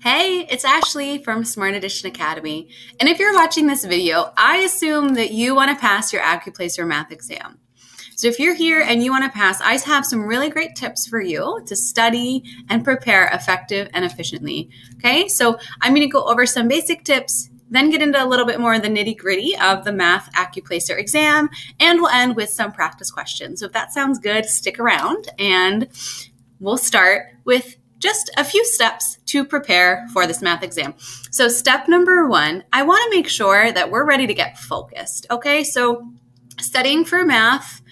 Hey, it's Ashlee from Smart Edition Academy. And if you're watching this video, I assume that you want to pass your AccuPlacer math exam. So if you're here and you want to pass, I have some really great tips for you to study and prepare effective and efficiently. Okay, so I'm going to go over some basic tips, then get into a little bit more of the nitty gritty of the math AccuPlacer exam, and we'll end with some practice questions. So if that sounds good, stick around and we'll start with just a few steps to prepare for this math exam. So, step number one, I want to make sure that we're ready to get focused. Okay, so studying for math,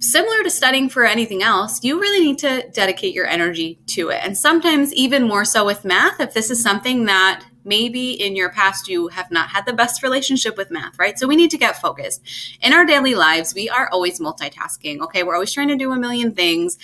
similar to studying for anything else, you really need to dedicate your energy to it. And sometimes, even more so with math, if this is something that maybe in your past you have not had the best relationship with math, right? So we need to get focused. In our daily lives, we are always multitasking, okay? We're always trying to do a million things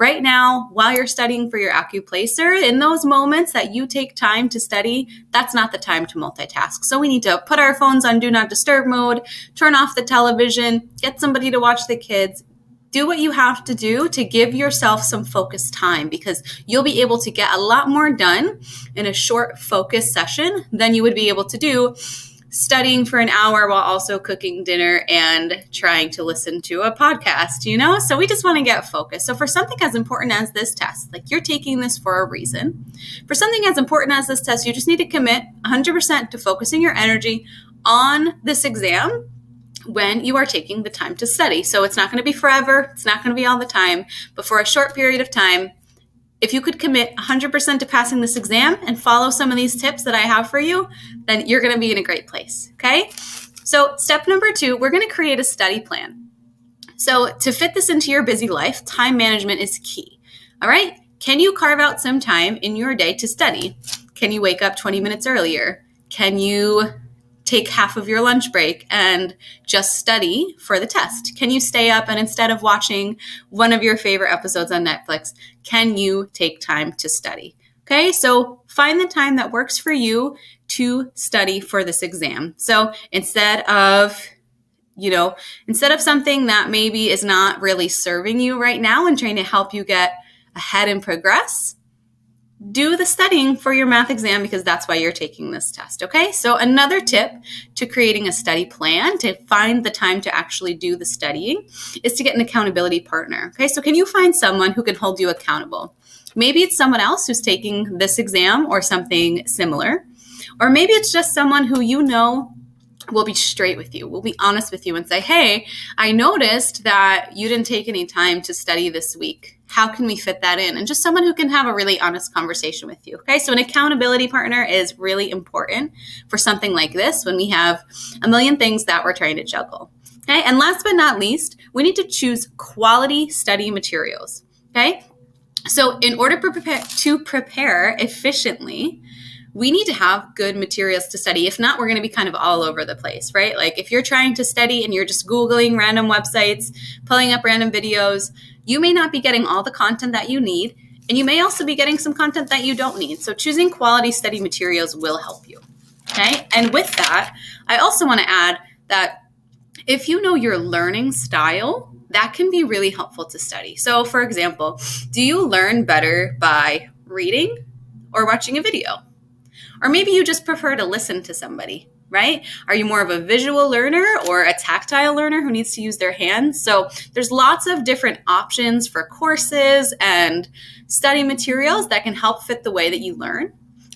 right now, while you're studying for your AccuPlacer, in those moments that you take time to study, that's not the time to multitask. So we need to put our phones on do not disturb mode, turn off the television, get somebody to watch the kids, do what you have to do to give yourself some focused time because you'll be able to get a lot more done in a short focus session than you would be able to do studying for an hour while also cooking dinner and trying to listen to a podcast, you know? So we just want to get focused. So for something as important as this test, like you're taking this for a reason, for something as important as this test, you just need to commit 100% to focusing your energy on this exam when you are taking the time to study. So it's not going to be forever, it's not going to be all the time, but for a short period of time, if you could commit 100% to passing this exam and follow some of these tips that I have for you, then you're going to be in a great place. Okay. So, step number two, we're going to create a study plan. So, to fit this into your busy life, time management is key. All right. Can you carve out some time in your day to study? Can you wake up 20 minutes earlier? Can you take half of your lunch break and just study for the test? Can you stay up and instead of watching one of your favorite episodes on Netflix, can you take time to study? Okay, so find the time that works for you to study for this exam. So instead of you know, instead of something that maybe is not really serving you right now and trying to help you get ahead and progress, do the studying for your math exam because that's why you're taking this test. Okay, so another tip to creating a study plan to find the time to actually do the studying is to get an accountability partner. Okay, so can you find someone who can hold you accountable? Maybe it's someone else who's taking this exam or something similar, or maybe it's just someone who you know will be straight with you. We'll be honest with you and say, hey, I noticed that you didn't take any time to study this week. How can we fit that in? And just someone who can have a really honest conversation with you. Okay, so an accountability partner is really important for something like this when we have a million things that we're trying to juggle. Okay, and last but not least, we need to choose quality study materials. Okay, so in order to prepare efficiently, we need to have good materials to study. If not, we're going to be kind of all over the place, right? Like if you're trying to study and you're just Googling random websites, pulling up random videos, you may not be getting all the content that you need. And you may also be getting some content that you don't need. So choosing quality study materials will help you. Okay. And with that, I also want to add that if you know your learning style, that can be really helpful to study. So, for example, do you learn better by reading or watching a video? Or maybe you just prefer to listen to somebody, right? Are you more of a visual learner or a tactile learner who needs to use their hands? So there's lots of different options for courses and study materials that can help fit the way that you learn.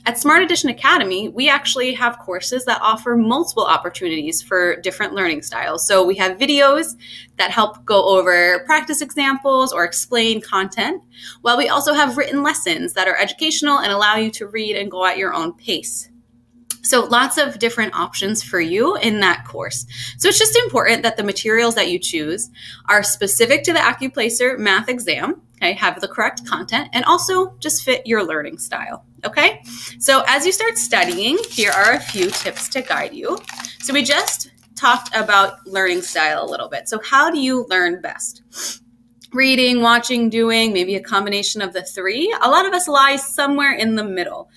At Smart Edition Academy, we actually have courses that offer multiple opportunities for different learning styles. So we have videos that help go over practice examples or explain content, while we also have written lessons that are educational and allow you to read and go at your own pace. So lots of different options for you in that course. So it's just important that the materials that you choose are specific to the AccuPlacer math exam, okay, have the correct content, and also just fit your learning style, okay? So as you start studying, here are a few tips to guide you. So we just talked about learning style a little bit. So how do you learn best? Reading, watching, doing, maybe a combination of the three. A lot of us lie somewhere in the middle.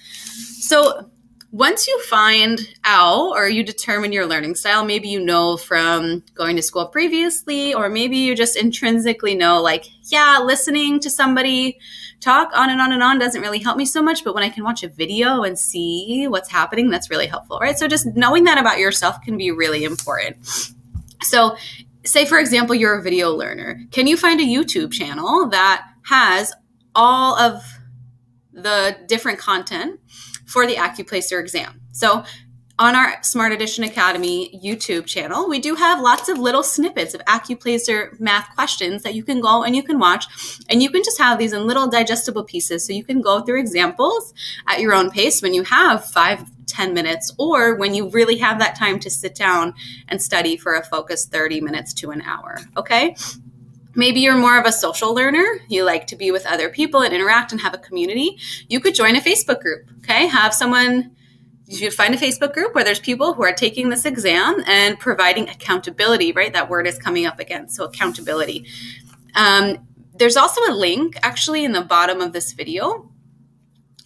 So once you find out or you determine your learning style, maybe you know from going to school previously, or maybe you just intrinsically know, like, yeah, listening to somebody talk on and on and on doesn't really help me so much. But when I can watch a video and see what's happening, that's really helpful, right? So just knowing that about yourself can be really important. So, say, for example, you're a video learner. Can you find a YouTube channel that has all of the different content for the AccuPlacer exam. So on our Smart Edition Academy YouTube channel, we do have lots of little snippets of AccuPlacer math questions that you can go and you can watch. And you can just have these in little digestible pieces. So you can go through examples at your own pace when you have five, ten minutes, or when you really have that time to sit down and study for a focused 30 minutes to an hour. Okay? Maybe you're more of a social learner. You like to be with other people and interact and have a community. You could join a Facebook group, okay? Have someone, you find a Facebook group where there's people who are taking this exam and providing accountability, right? That word is coming up again. So, accountability. Um, there's also a link actually in the bottom of this video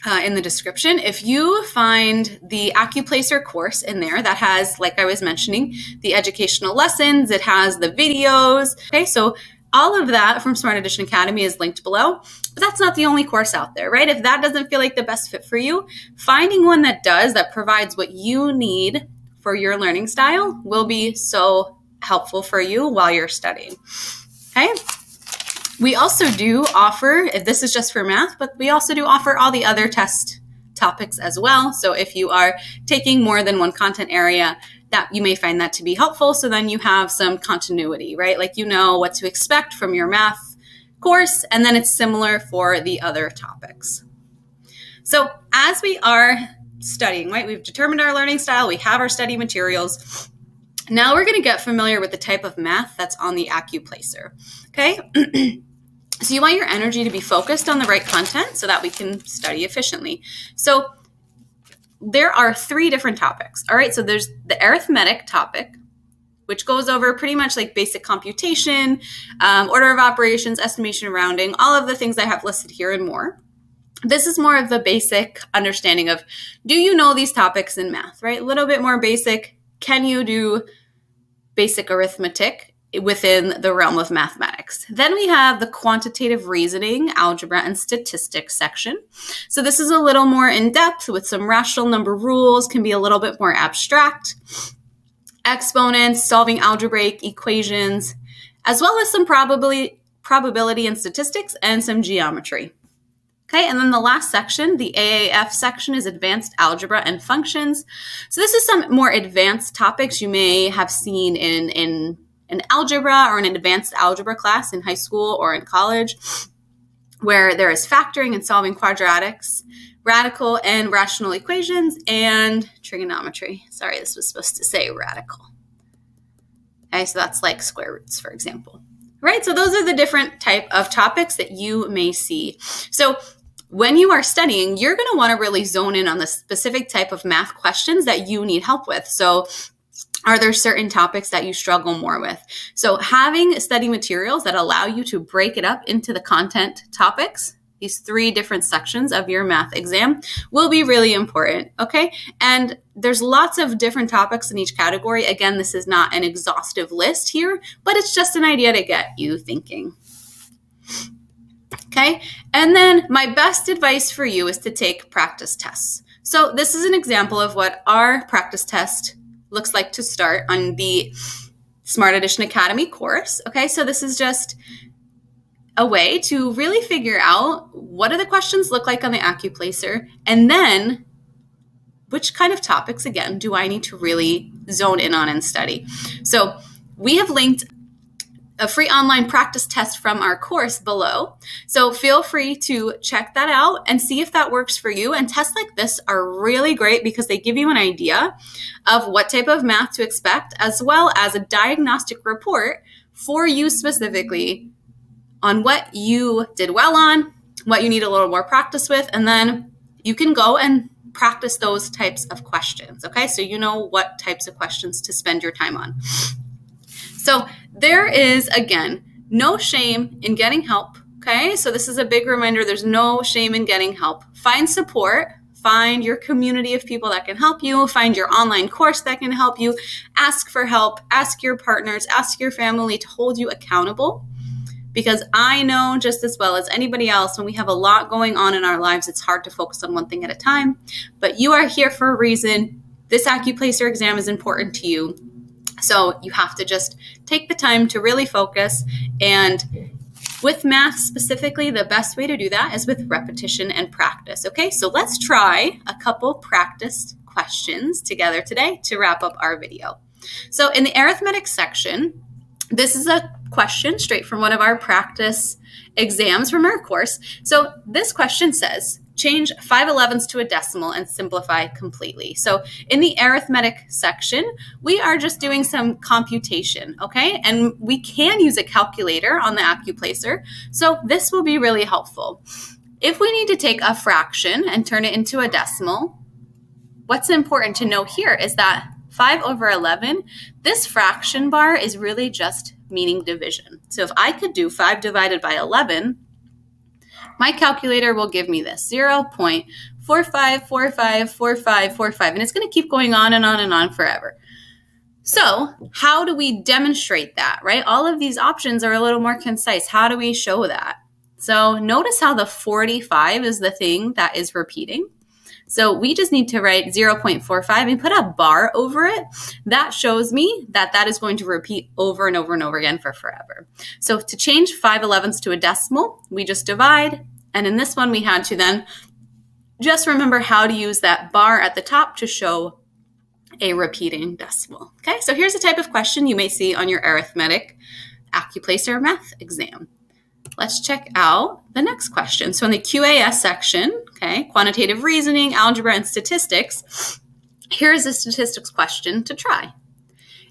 uh, in the description. If you find the AccuPlacer course in there that has, like I was mentioning, the educational lessons, it has the videos. Okay, so all of that from Smart Edition Academy is linked below, but that's not the only course out there, right? If that doesn't feel like the best fit for you, finding one that does, that provides what you need for your learning style will be so helpful for you while you're studying. Okay. We also do offer, if this is just for math, but we also do offer all the other test topics as well. So if you are taking more than one content area, that you may find that to be helpful. So then you have some continuity, right? Like you know what to expect from your math course, and then it's similar for the other topics. So as we are studying, right, we've determined our learning style, we have our study materials. Now we're going to get familiar with the type of math that's on the AccuPlacer. Okay. so you want your energy to be focused on the right content so that we can study efficiently. So there are three different topics. All right, so there's the arithmetic topic, which goes over pretty much like basic computation, um, order of operations, estimation, rounding, all of the things I have listed here and more. This is more of the basic understanding of do you know these topics in math, right? A little bit more basic. Can you do basic arithmetic? Within the realm of mathematics. Then we have the quantitative reasoning, algebra, and statistics section. So this is a little more in depth with some rational number rules, can be a little bit more abstract. Exponents, solving algebraic equations, as well as some probability, probability and statistics and some geometry. Okay, and then the last section, the AAF section, is advanced algebra and functions. So this is some more advanced topics you may have seen in, in an algebra or an advanced algebra class in high school or in college where there is factoring and solving quadratics, radical and rational equations, and trigonometry. Sorry, this was supposed to say radical. Okay, so that's like square roots, for example. Right, so those are the different type of topics that you may see. So when you are studying, you're going to want to really zone in on the specific type of math questions that you need help with. So are there certain topics that you struggle more with? So having study materials that allow you to break it up into the content topics, these three different sections of your math exam will be really important, okay? And there's lots of different topics in each category. Again, this is not an exhaustive list here, but it's just an idea to get you thinking. Okay, and then my best advice for you is to take practice tests. So this is an example of what our practice test looks like to start on the Smart Edition Academy course. Okay, so this is just a way to really figure out what do the questions look like on the AccuPlacer, and then which kind of topics, again, do I need to really zone in on and study? So we have linked a free online practice test from our course below. So feel free to check that out and see if that works for you. And tests like this are really great because they give you an idea of what type of math to expect, as well as a diagnostic report for you specifically on what you did well on, what you need a little more practice with, and then you can go and practice those types of questions. Okay, so you know what types of questions to spend your time on. So there is, again, no shame in getting help. Okay, so this is a big reminder there's no shame in getting help. Find support find your community of people that can help you, find your online course that can help you, ask for help, ask your partners, ask your family to hold you accountable. Because I know just as well as anybody else, when we have a lot going on in our lives, it's hard to focus on one thing at a time. But you are here for a reason. This AccuPlacer exam is important to you. So you have to just take the time to really focus and with math specifically, the best way to do that is with repetition and practice. Okay, so let's try a couple practice questions together today to wrap up our video. So in the arithmetic section, this is a question straight from one of our practice exams from our course. So this question says, change 5 11ths to a decimal and simplify completely. So in the arithmetic section, we are just doing some computation, okay? And we can use a calculator on the AccuPlacer. So this will be really helpful. If we need to take a fraction and turn it into a decimal, what's important to know here is that 5 over 11, this fraction bar is really just meaning division. So if I could do 5 divided by 11, my calculator will give me this 0.45454545, and it's going to keep going on and on and on forever. So, how do we demonstrate that, right? All of these options are a little more concise. How do we show that? So, notice how the 45 is the thing that is repeating. So we just need to write 0.45 and put a bar over it. That shows me that that is going to repeat over and over and over again for forever. So to change 5 elevenths to a decimal, we just divide. And in this one, we had to then just remember how to use that bar at the top to show a repeating decimal. Okay, so here's a type of question you may see on your arithmetic AccuPlacer math exam. Let's check out the next question. So in the QAS section, okay, quantitative reasoning, algebra, and statistics, here's a statistics question to try.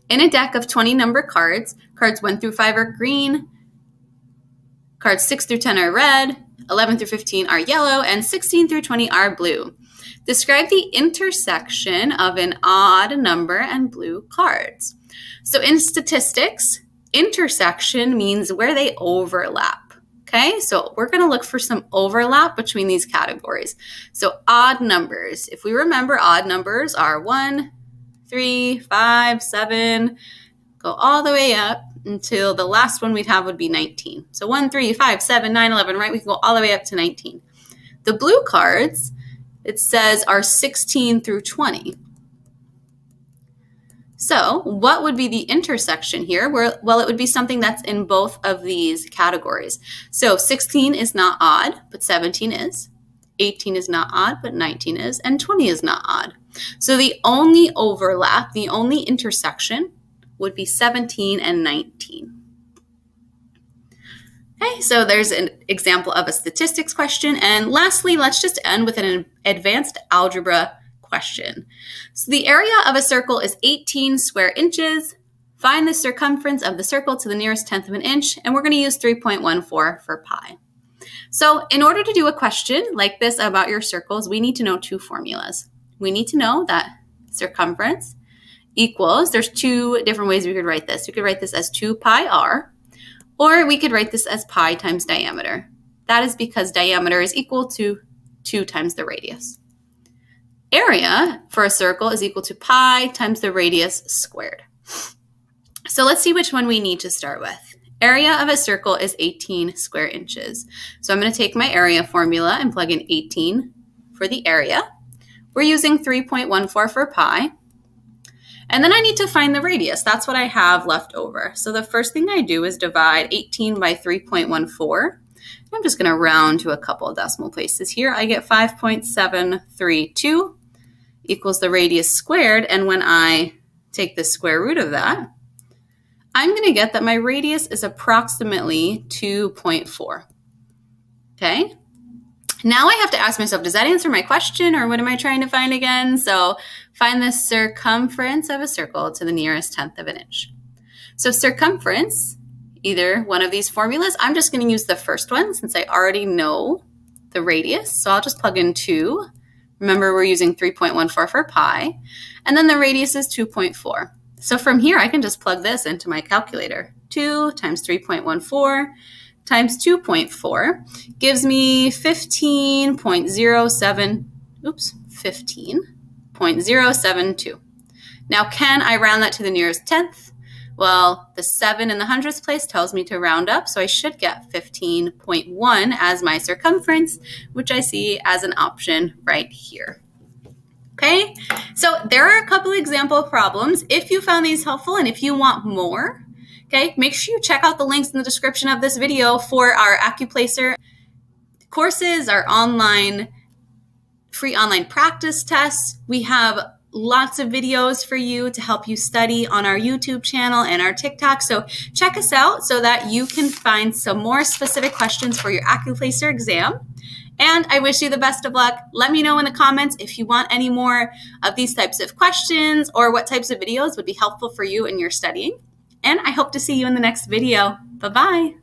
In a deck of 20 number cards, cards 1 through 5 are green, cards 6 through 10 are red, 11 through 15 are yellow, and 16 through 20 are blue. Describe the intersection of an odd number and blue cards. So in statistics, intersection means where they overlap. Okay, so we're going to look for some overlap between these categories. So odd numbers. If we remember, odd numbers are 1, 3, 5, 7, go all the way up until the last one we'd have would be 19. So 1, 3, 5, 7, 9, 11, right? We can go all the way up to 19. The blue cards, it says, are 16 through 20. So, what would be the intersection here? well, it would be something that's in both of these categories. So, 16 is not odd, but 17 is. 18 is not odd, but 19 is. And 20 is not odd. So, the only overlap, the only intersection would be 17 and 19. Okay, so there's an example of a statistics question. And lastly, let's just end with an advanced algebra question. So the area of a circle is 18 square inches. Find the circumference of the circle to the nearest tenth of an inch, and we're going to use 3.14 for pi. So in order to do a question like this about your circles, we need to know two formulas. We need to know that circumference equals, there's two different ways we could write this. We could write this as 2 pi r, or we could write this as pi times diameter. That is because diameter is equal to 2 times the radius. Area for a circle is equal to pi times the radius squared. So let's see which one we need to start with. Area of a circle is 18 square inches. So I'm going to take my area formula and plug in 18 for the area. We're using 3.14 for pi. And then I need to find the radius. That's what I have left over. So the first thing I do is divide 18 by 3.14. I'm just going to round to a couple of decimal places here. I get 5.732 equals the radius squared. And when I take the square root of that, I'm going to get that my radius is approximately 2.4. Okay. Now I have to ask myself, does that answer my question or what am I trying to find again? So find the circumference of a circle to the nearest tenth of an inch. So circumference, either one of these formulas, I'm just going to use the first one since I already know the radius. So I'll just plug in 2 Remember, we're using 3.14 for pi. And then the radius is 2.4. So from here, I can just plug this into my calculator. 2 times 3.14 times 2.4 gives me 15.07 oops, 15.072. Now, can I round that to the nearest tenth? Well, the 7 in the hundredths place tells me to round up, so I should get 15.1 as my circumference, which I see as an option right here. Okay, so there are a couple example problems. If you found these helpful and if you want more, okay, make sure you check out the links in the description of this video for our Accuplacer courses, our online, free online practice tests. We have lots of videos for you to help you study on our YouTube channel and our TikTok. So check us out so that you can find some more specific questions for your Accuplacer exam. And I wish you the best of luck. Let me know in the comments if you want any more of these types of questions or what types of videos would be helpful for you in your studying. And I hope to see you in the next video. Bye-bye.